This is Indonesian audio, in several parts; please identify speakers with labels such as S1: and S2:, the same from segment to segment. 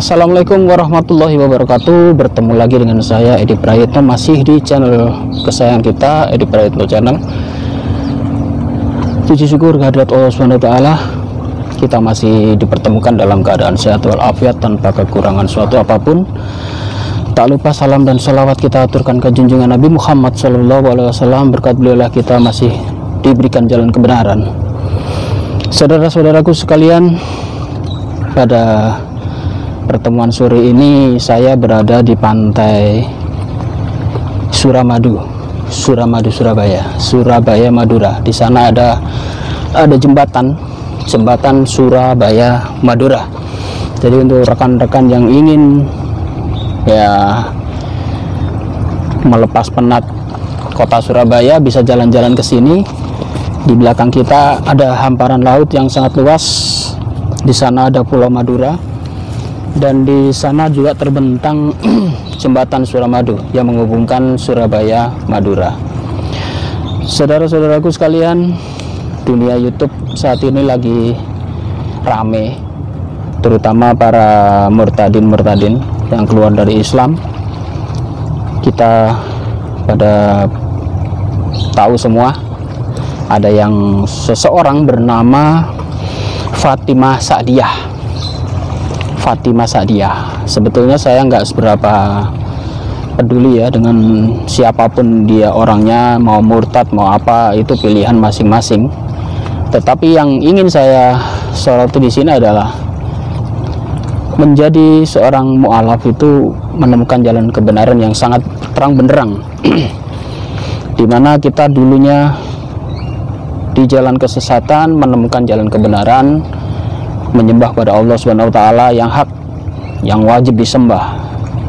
S1: Assalamualaikum warahmatullahi wabarakatuh. Bertemu lagi dengan saya Edi Prayitno Masih di channel kesayangan kita Edi Prayitno channel. Puji syukur kehadirat Allah SWT Kita masih dipertemukan dalam keadaan sehat walafiat Tanpa kekurangan suatu apa pun. Tak lupa salam dan salawat kita aturkan ke junjungan Nabi Muhammad SAW Berkat beliau kita masih diberikan jalan kebenaran. Saudara-saudaraku sekalian Pada pertemuan sore ini saya berada di pantai Suramadu, Suramadu Surabaya, Surabaya Madura. Di sana ada ada jembatan, jembatan Surabaya Madura. Jadi untuk rekan-rekan yang ingin ya melepas penat kota Surabaya bisa jalan-jalan ke sini. Di belakang kita ada hamparan laut yang sangat luas. Di sana ada Pulau Madura dan di sana juga terbentang jembatan Suramadu yang menghubungkan Surabaya Madura. Saudara-saudaraku sekalian, dunia YouTube saat ini lagi rame, terutama para murtadin-murtadin yang keluar dari Islam. Kita pada tahu semua ada yang seseorang bernama Fatimah Sa'diyah Fatimah Sa'diyah. Sebetulnya saya nggak seberapa peduli ya dengan siapa pun dia orangnya mau murtad mau apa itu pilihan masing-masing. Tetapi yang ingin saya soroti di sini adalah menjadi seorang mu'alaf itu menemukan jalan kebenaran yang sangat terang benderang di mana kita dulunya di jalan kesesatan menemukan jalan kebenaran menyembah pada Allah Subhanahu wa taala yang hak yang wajib disembah.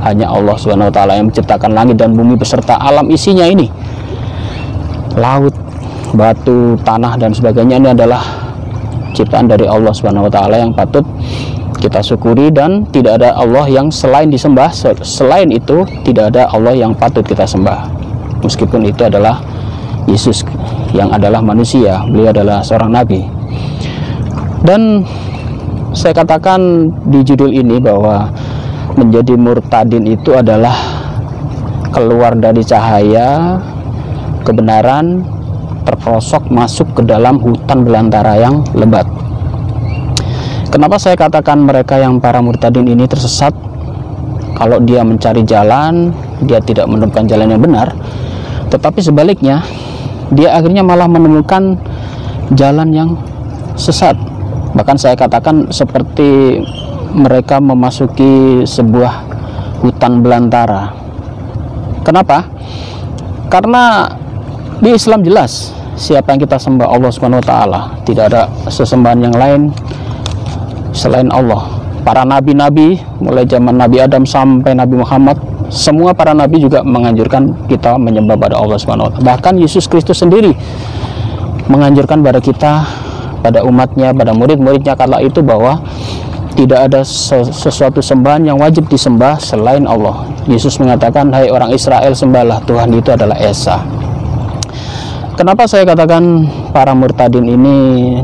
S1: Hanya Allah Subhanahu wa taala yang menciptakan langit dan bumi beserta alam isinya ini. Laut batu tanah dan sebagainya ini adalah ciptaan dari Allah Subhanahu wa taala yang patut kita syukuri dan tidak ada Allah yang selain disembah selain itu tidak ada Allah yang patut kita sembah. Meskipun itu adalah Yesus yang adalah manusia beliau adalah seorang nabi. Dan saya katakan di judul ini bahwa menjadi murtadin itu adalah keluar dari cahaya kebenaran terprosok masuk ke dalam hutan belantara yang lebat. Kenapa saya katakan mereka yang para murtadin ini tersesat? Kalau dia mencari jalan dia tidak menemukan jalan yang benar. Tetapi sebaliknya dia akhirnya malah menemukan jalan yang sesat bahkan saya katakan seperti mereka memasuki sebuah hutan belantara. Kenapa? Karena di Islam jelas siapa yang kita sembah Allah taala. Tidak ada sesembahan yang lain selain Allah. Para nabi-nabi mulai zaman Nabi Adam sampai Nabi Muhammad semua para nabi juga menganjurkan kita menyembah pada Allah taala. Bahkan Yesus Kristus sendiri menganjurkan pada kita pada umatnya, pada murid-muridnya kala itu bahwa tidak ada sesuatu sembahan yang wajib disembah selain Allah. Yesus mengatakan, "Hai orang Israel, sembahlah Tuhan itu adalah Esa." Kenapa saya katakan para murtadin ini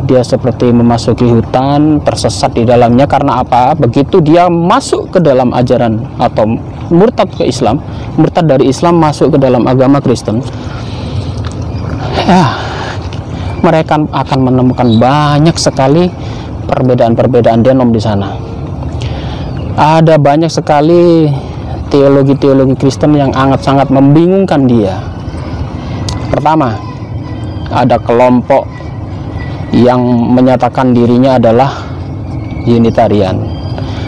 S1: dia seperti memasuki hutan, tersesat di dalamnya karena apa? Begitu dia masuk ke dalam ajaran atau murtad ke Islam, murtad dari Islam masuk ke dalam agama Kristen. Ya, mereka akan menemukan banyak sekali perbedaan-perbedaan denom di sana. Ada banyak sekali teologi-teologi Kristen yang sangat sangat membingungkan dia. Pertama, ada kelompok yang menyatakan dirinya adalah Unitarian.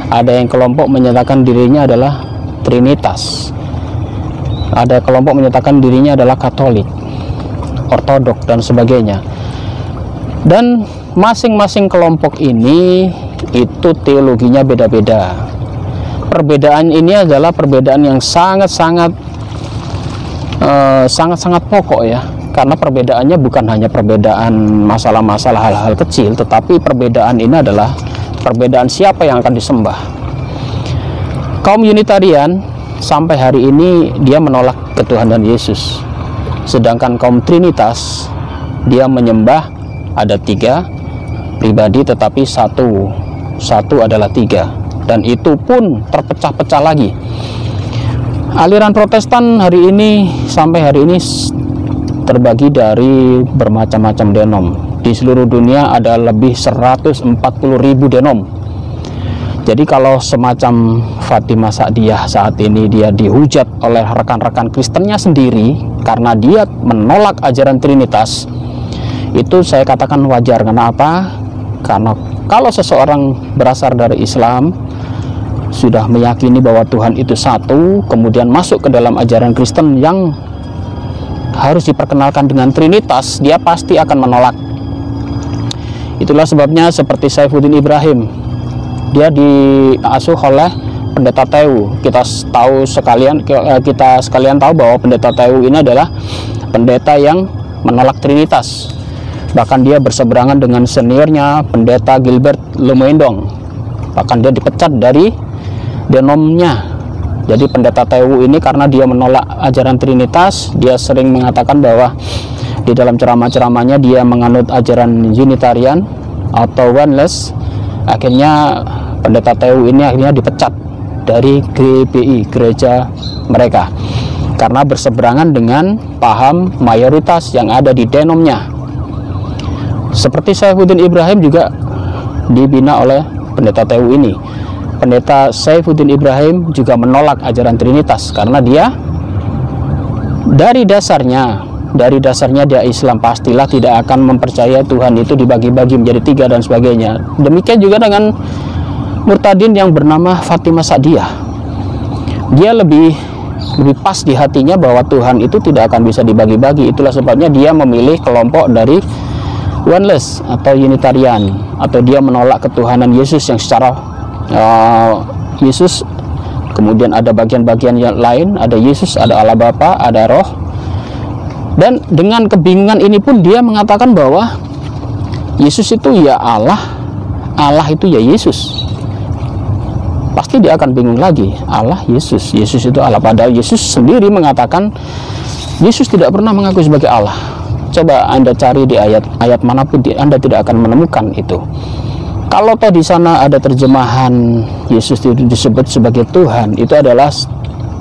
S1: Ada yang kelompok menyatakan dirinya adalah Trinitas. Ada kelompok menyatakan dirinya adalah Katolik, Ortodok dan sebagainya dan masing-masing kelompok ini itu teologinya beda-beda. Perbedaan ini adalah perbedaan yang sangat-sangat eh, sangat-sangat pokok ya. Karena perbedaannya bukan hanya perbedaan masalah-masalah hal-hal kecil tetapi perbedaan ini adalah perbedaan siapa yang akan disembah. Kaum Unitarian sampai hari ini dia menolak ketuhanan Yesus. Sedangkan kaum Trinitas dia menyembah ada tiga pribadi tetapi satu satu adalah tiga. Dan itu pun terpecah-pecah lagi. Aliran protestan hari ini sampai hari ini terbagi dari bermacam-macam denom. Di seluruh dunia ada lebih 140 ribu denom. Jadi kalau semacam Fatimah Sa'diyah saat ini dia dihujat oleh rekan-rekan Kristennya sendiri karena dia menolak ajaran Trinitas, itu saya katakan wajar. Kenapa? Karena kalau seseorang berasal dari Islam sudah meyakini bahwa Tuhan itu satu, kemudian masuk ke dalam ajaran Kristen yang harus diperkenalkan dengan Trinitas, dia pasti akan menolak. Itulah sebabnya seperti Saifuddin Ibrahim dia diasuh oleh pendeta Tewu. Kita tahu sekalian eh, kita sekalian tahu bahwa pendeta Tewu ini adalah pendeta yang menolak Trinitas. Bahkan dia berseberangan dengan seniornya pendeta Gilbert Lumendong. Bahkan dia dipecat dari denomnya. Jadi pendeta Tewu ini karena dia menolak ajaran Trinitas, dia sering mengatakan bahwa di dalam ceramah-ceramahnya dia menganut ajaran Unitarian atau Oneness. Akhirnya pendeta TU ini akhirnya dipecat dari GPI gereja mereka karena berseberangan dengan paham mayoritas yang ada di denomnya seperti Saifuddin Ibrahim juga dibina oleh pendeta TU ini. Pendeta Saifuddin Ibrahim juga menolak ajaran Trinitas karena dia dari dasarnya dari dasarnya dia Islam pastilah tidak akan mempercaya Tuhan itu dibagi-bagi menjadi tiga dan sebagainya. Demikian juga dengan murtadin yang bernama Fatimah Sa'diyah. Dia lebih lebih pas di hatinya bahwa Tuhan itu tidak akan bisa dibagi-bagi. Itulah sebabnya dia memilih kelompok dari oneness atau unitarian atau dia menolak ketuhanan Yesus yang secara uh, Yesus kemudian ada bagian-bagian yang lain ada Yesus ada Allah Bapa ada Roh. Dan dengan kebingungan ini pun dia mengatakan bahwa Yesus itu ya Allah Allah itu ya Yesus. Pasti dia akan bingung lagi Allah Yesus Yesus itu Allah. Padahal Yesus sendiri mengatakan Yesus tidak pernah mengaku sebagai Allah coba anda cari di ayat ayat mana pun anda tidak akan menemukan itu. Kalau toh di sana ada terjemahan Yesus disebut sebagai Tuhan itu adalah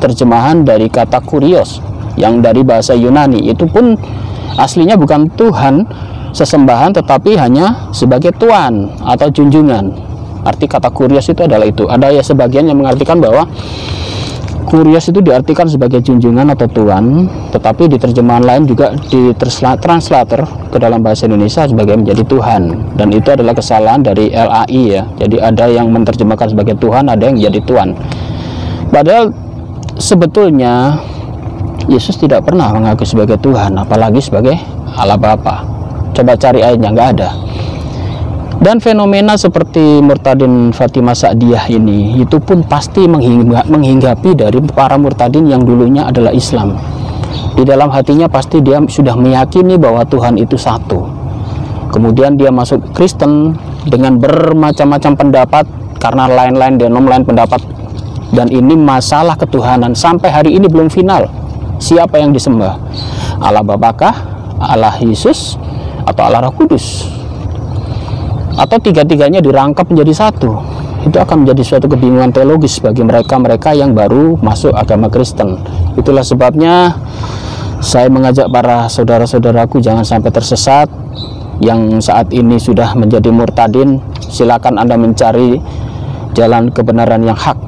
S1: terjemahan dari kata kurios yang dari bahasa Yunani. Itu pun aslinya bukan Tuhan sesembahan tetapi hanya sebagai Tuhan atau junjungan. Arti kata kurios itu adalah itu. Ada ya sebagian yang mengartikan bahwa kurios itu diartikan sebagai junjungan atau tuan tetapi di terjemahan lain juga di translator ke dalam bahasa Indonesia sebagai menjadi Tuhan. Dan itu adalah kesalahan dari LAI ya. Jadi ada yang menerjemahkan sebagai Tuhan ada yang jadi tuan. Padahal sebetulnya Yesus tidak pernah mengaku sebagai Tuhan apalagi sebagai Allah Bapa. Coba cari ayatnya nggak ada dan fenomena seperti Murtadin Fatimah Sa'diyah ini itu pun pasti menghingga, menghinggapi dari para murtadin yang dulunya adalah Islam. Di dalam hatinya pasti dia sudah meyakini bahwa Tuhan itu satu. Kemudian dia masuk Kristen dengan bermacam-macam pendapat karena lain-lain denom lain pendapat dan ini masalah ketuhanan sampai hari ini belum final. Siapa yang disembah? Allah Babakah, Allah Yesus, atau Allah Roh Kudus? Atau tiga-tiganya dirangkap menjadi satu. Itu akan menjadi suatu kebingungan teologis bagi mereka-mereka yang baru masuk agama Kristen. Itulah sebabnya saya mengajak para saudara-saudaraku jangan sampai tersesat. Yang saat ini sudah menjadi murtadin silakan anda mencari jalan kebenaran yang hak.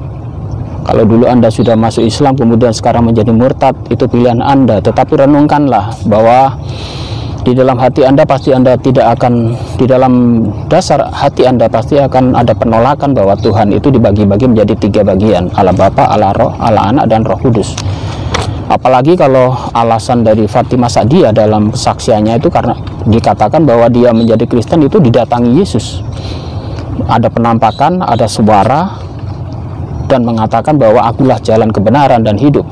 S1: Kalau dulu anda sudah masuk Islam kemudian sekarang menjadi murtad itu pilihan anda. Tetapi renungkanlah bahwa di dalam hati Anda pasti Anda tidak akan di dalam dasar hati Anda pasti akan ada penolakan bahwa Tuhan itu dibagi-bagi menjadi tiga bagian. Allah Bapa, Allah Roh, Allah Anak dan Roh Kudus. Apalagi kalau alasan dari Fatimah Sadia dalam kesaksiannya itu karena dikatakan bahwa dia menjadi Kristen itu didatangi Yesus. Ada penampakan, ada suara dan mengatakan bahwa akulah jalan kebenaran dan hidup.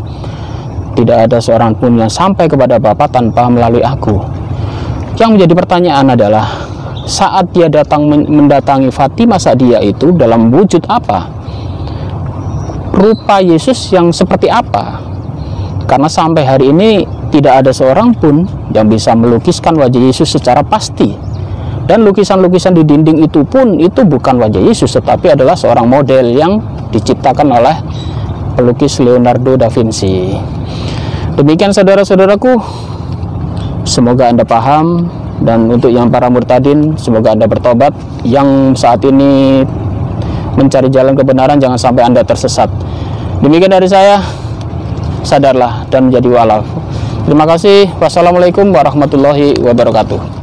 S1: Tidak ada seorang pun yang sampai kepada Bapa tanpa melalui aku yang menjadi pertanyaan adalah saat dia datang mendatangi Fatimah Sa'diyah itu dalam wujud apa? Rupa Yesus yang seperti apa? Karena sampai hari ini tidak ada seorang pun yang bisa melukiskan wajah Yesus secara pasti. dan lukisan-lukisan di dinding itu pun itu bukan wajah Yesus tetapi adalah seorang model yang diciptakan oleh pelukis Leonardo da Vinci demikian saudara-saudaraku semoga anda paham. Dan untuk yang para murtadin semoga anda bertobat. Yang saat ini mencari jalan kebenaran jangan sampai anda tersesat. Demikian dari saya. Sadarlah dan menjadi walaf terima kasih. Wassalamualaikum warahmatullahi wabarakatuh